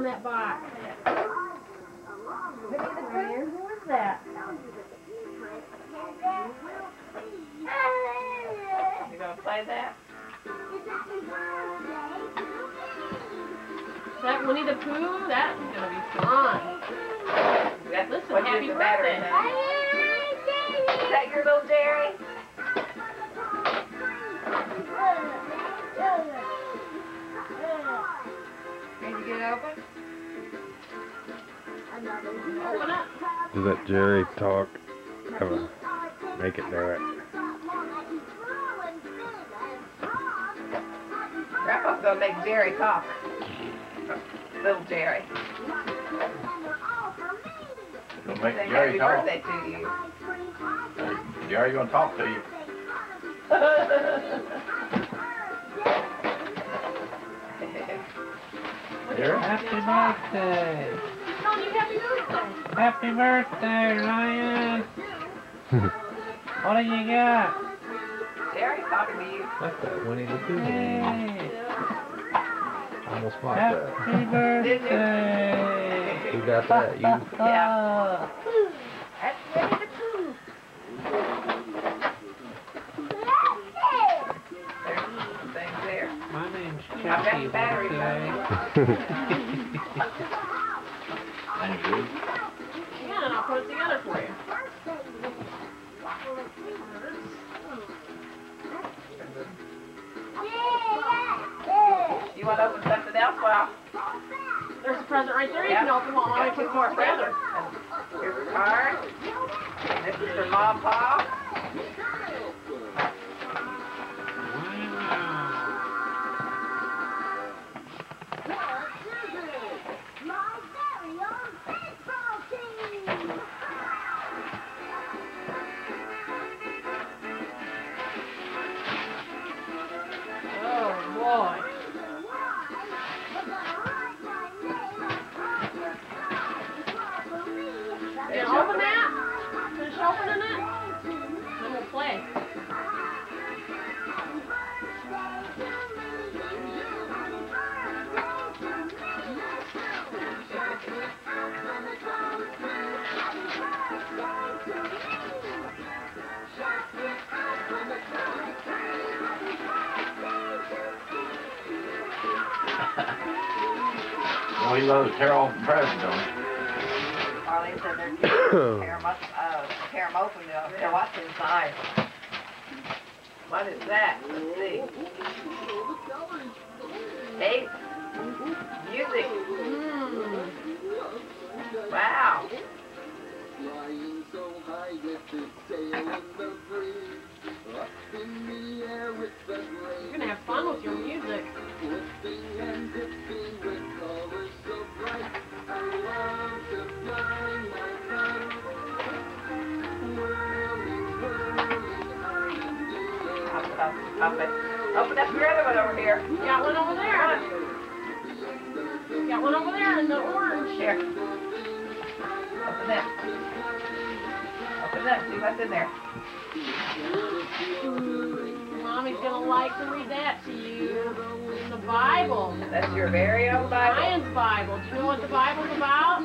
that box? Winnie the Pooh? Who is that? You gonna play that? Is that Winnie the Pooh? That's gonna be fun. Listen, what happy birthday. Is that your little Jerry? Open? Open up. Let Jerry talk. Have a, make it do it. Grandpa's gonna make Jerry talk. Little Jerry. Gonna make Say Jerry happy talk. birthday to you. Jerry gonna talk to you. Jerry? Happy birthday. Happy birthday. Ryan. what do you got? Jerry's talking to you. That's that Winnie the Pooh. Hey. Almost like that. Happy birthday. Who got that? You? Yeah. Name's I've got Chucky. the battery birthday. Thank you. Yeah, and I'll put it together for you. You wanna open something else? Well, There's a present right there you Yeah. can open one. we I got put two it more together. Here's a card. This is for Mom, Pa. Play. He loves Carol present, don't? Said they're tear them up, uh, tear 'em open, they'll, inside. What is that? Let's see. Hey, music. Mm. Wow. You're gonna have fun with your music. Up, up. Open up your other one over here. Got one over there. Got one over there in the orange. Here. Open that. Open that, see what's in there. Mm, Mommy's gonna like to read that to you. In the Bible. That's your very own Bible. Ryan's Bible. Do you know what the Bible's about?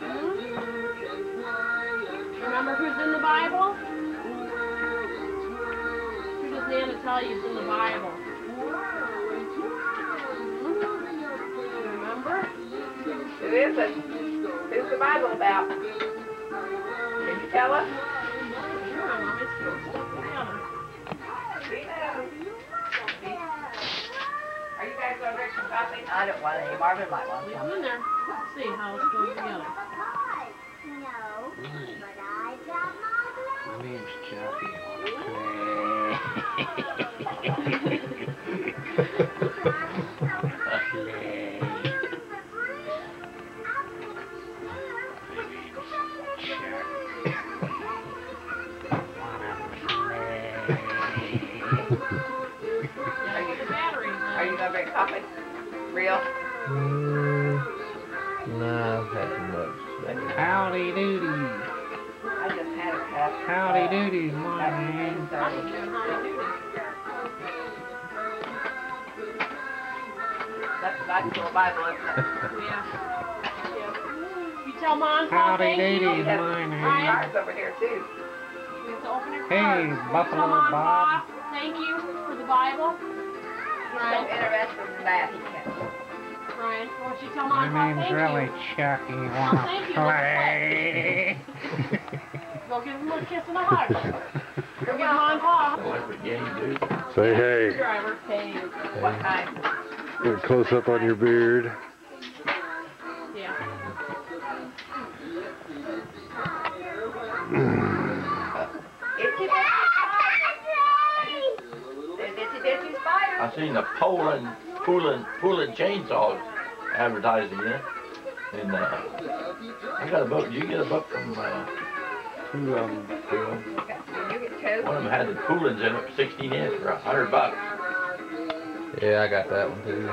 Hmm? Remember who's in the Bible? Who does Nana tell you is in the Bible? Remember? Who is it? Who's the Bible about? Can you tell us? Sure, Mommy's putting stuff together. She knows. Are you guys gonna drink some coffee? I don't want any. Marvin might want Leave some. them in there. Let's see how it's going together. No, but I got My name's Chucky. Yeah, get the batteries Are you gonna coffee? Real? Mm, no, I've had too much. Howdy doody. Howdy doody, At morning. 10:30. That's Nice little Bible. Yeah. Yeah. You tell Mom, Howdy doody, you. is mine. Cards over here too. We have to open your Hey. Buffalo Tell Bob. Thank you for the Bible. He's so Ryan, interested in that, he can't. Ryan, why don't you tell My Mom, Pa, name's thank really you. Chucky. thank you. play? Go give him a kiss and a hug. Go give Mom, Pa. Celebrity game. Say hey. Driver. Hey. What kind? Get close up on your beard. Yeah. Itchy bitchy spider. There's itchy spider. I seen the Poulan, Poulan, Poulan chainsaws advertising it. And, uh, I got a book, you get a book from, uh, Two of 'em. two of 'em. You. One of them had the Poulans in it, sixteen inch for a hundred bucks. Yeah, I got that one too.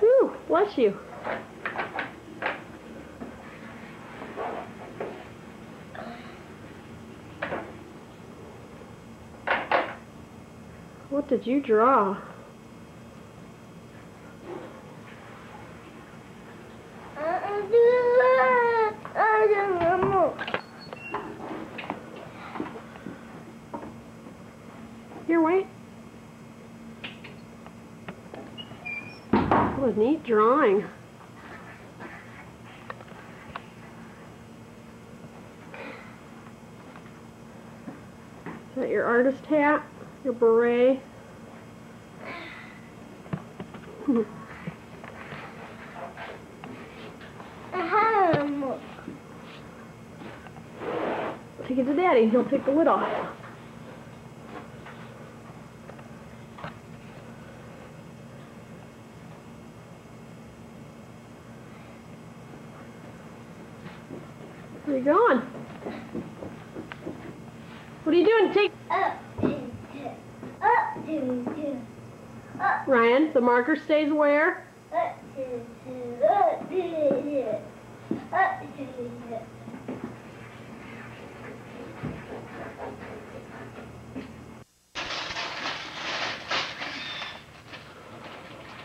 Whew, bless you. What did you draw? Here, wait. What a neat drawing. Is that your artist hat? Your beret? Uh-huh. Take it to daddy, he'll take the lid off. Where are you going? What are you doing? Take Ryan, the marker stays where?